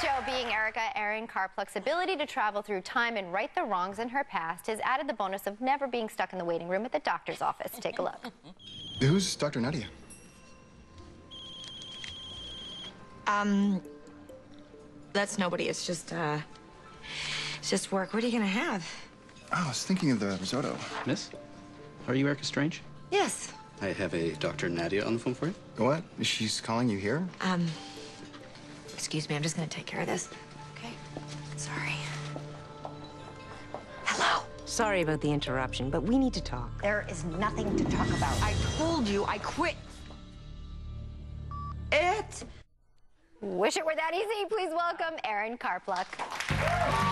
show Being Erica, Erin Karpluk's ability to travel through time and right the wrongs in her past has added the bonus of never being stuck in the waiting room at the doctor's office. Take a look. Who's Dr. Nadia? Um, that's nobody. It's just, uh, it's just work. What are you gonna have? Oh, I was thinking of the risotto. Miss, are you Erica Strange? Yes. I have a Dr. Nadia on the phone for you. What? She's calling you here? Um, excuse me. I'm just gonna take care of this. Okay. Sorry. Hello. Sorry about the interruption, but we need to talk. There is nothing to talk about. I told you I quit. It. Wish it were that easy. Please welcome Erin Karpluk.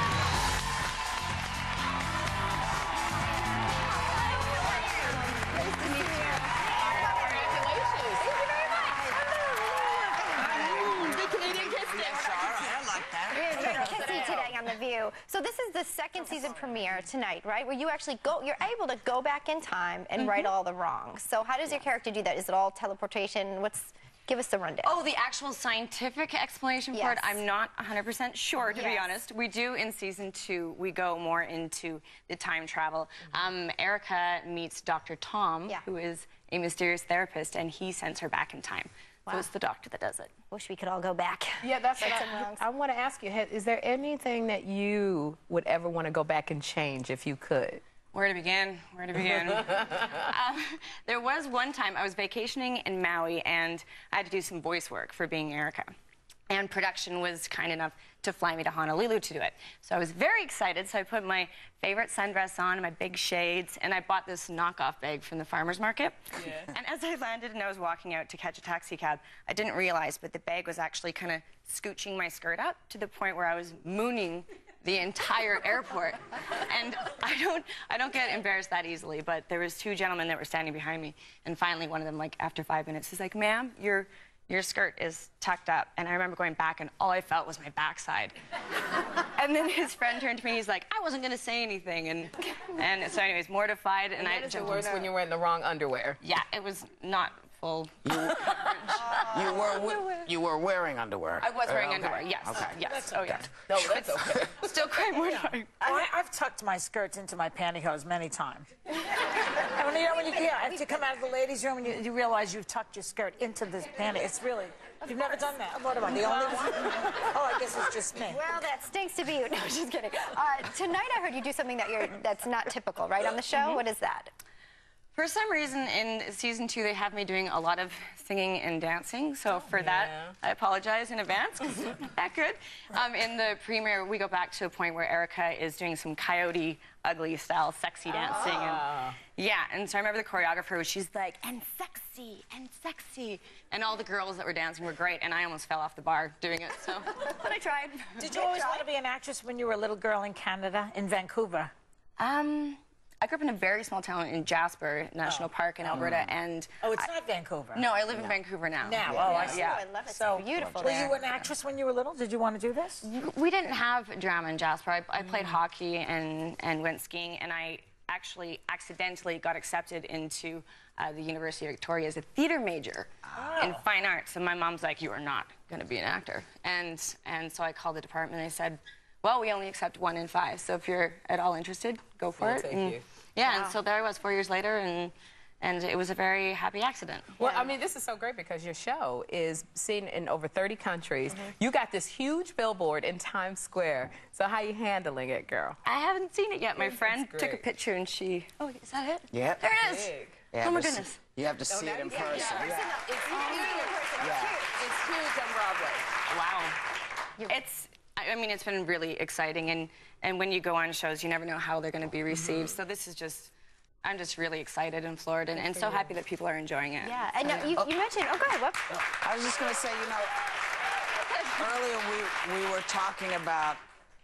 Today on The View. So this is the second season premiere tonight, right? Where you actually go, you're able to go back in time and right all the wrongs. So how does your character do that? Is it all teleportation? What's, give us the rundown. Oh, the actual scientific explanation for it, I'm not 100% sure, to be honest. We do in season two, we go more into the time travel. Um, Erica meets Dr. Tom. Yeah. who is a mysterious therapist, and he sends her back in time. So it's the doctor that does it. Wish we could all go back. Yeah, that's what Right some I. I want to ask you. Is there anything that you would ever want to go back and change if you could? Where to begin? Where to begin? um, there was one time I was vacationing in Maui and I had to do some voice work for being Erica. And production was kind enough to fly me to Honolulu to do it. So I was very excited. So I put my favorite sundress on, my big shades, and I bought this knockoff bag from the farmer's market. And as I landed and I was walking out to catch a taxi cab, I didn't realize, but the bag was actually kind of scooching my skirt up to the point where I was mooning the entire airport. And I don't I don't get embarrassed that easily, but there was two gentlemen that were standing behind me, and finally one of them, like after five minutes, is like, ma'am, your your skirt is tucked up. And I remember going back and all I felt was my backside. and then his friend turned to me and he's like, I wasn't gonna say anything and and so anyways, mortified and, I That is the worst in. when you're wearing the wrong underwear. Yeah, it was not full You were we- you were wearing underwear. I was wearing uh, Okay. underwear, yes. Okay. Yes. Oh yeah. No, that's okay. Still quite mortifying. I, I've tucked my skirts into my pantyhose many times. And when, you know, when you, yeah, after you come out of the ladies' room and you, you realize you've tucked your skirt into the panty, it's really, you've never done that. What am I, the only one? Oh, I guess it's just me. Well, that stinks to be you. No, just kidding. Uh, tonight I heard you do something that you're that's not typical, right, on the show? What is that? For some reason, in season two, they have me doing a lot of singing and dancing. So for that, I apologize in advance because it's not that good. Um, in the premiere, we go back to a point where Erica is doing some coyote ugly style sexy dancing. And, yeah, and so I remember the choreographer, she's like, and sexy, and sexy. And all the girls that were dancing were great, and I almost fell off the bar doing it. So, but I tried. Did you always want to be an actress when you were a little girl in Canada, in Vancouver? Um, I grew up in a very small town in Jasper National Park in Alberta, and Oh, it's I- not Vancouver. No, I live in Vancouver now. Now, oh, I see. Yeah. I love it. So it's beautiful Were there. you an actress when you were little? Did you want to do this? We didn't have drama in Jasper. I, I played Mm. hockey and, and went skiing, and I actually accidentally got accepted into uh, the University of Victoria as a theater major in Oh. fine arts. And my mom's like, "You are not going to be an actor." And and so I called the department. and They said, "Well, we only accept one in five. So if you're at all interested, go for We'll it." take And- you. Yeah, and so there I was four years later, and and it was a very happy accident. Well, I mean, this is so great because your show is seen in over 30 countries. Mm-hmm. You got this huge billboard in Times Square. So how are you handling it, girl? I haven't seen it yet. My friend took a picture, and she. Oh, is that it? Yep. There it is. Big. Oh my goodness. You have to see it in person. It's huge. It's huge on Broadway. Wow. It's. I I mean, it's been really exciting, and and when you go on shows, you never know how they're going to be mm-hmm. received. So this is just. I'm just really excited in Florida, and, and so happy that people are enjoying it. Yeah, and no, you, you mentioned. Oh, go ahead. What? I was just going to say, you know, earlier we, we were talking about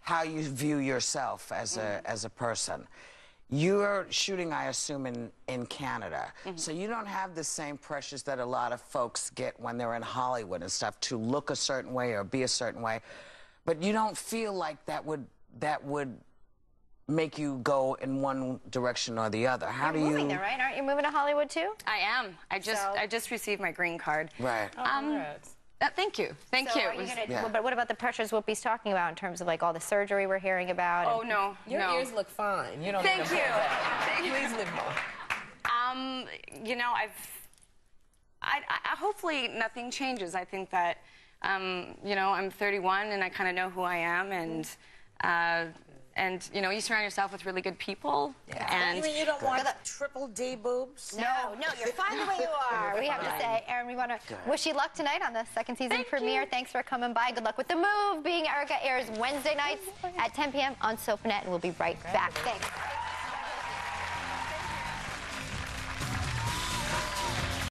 how you view yourself as a, mm-hmm. as a person. You're shooting, I assume, in, in Canada. Mm-hmm. So you don't have the same pressures that a lot of folks get when they're in Hollywood and stuff to look a certain way or be a certain way. But you don't feel like that would that would make you go in one direction or the other. How You're do you moving there, right? Aren't you moving to Hollywood too? I am. I just So- I just received my green card. Right. Um, Uh, thank you. Thank so you. Are you was- gonna, Yeah. well, but what about the pressures Whoopi's talking about in terms of like all the surgery we're hearing about? Oh and- no, Your no. ears look fine. You don't Thank you. Thank you. Please live more. Um, you know, I've. I, I hopefully nothing changes. I think that, um, you know, I'm 31 and I kind of know who I am, and uh, and you know, you surround yourself with really good people. And You mean you don't want the triple D boobs? No, no, you're fine the way you are. We have to say, Erin, we want to wish you luck tonight on the second season Thank premiere. you. Thanks for coming by. Good luck with the move. Being Erica airs Wednesday nights at 10 p.m. on SoapNet, and we'll be right back. Thanks.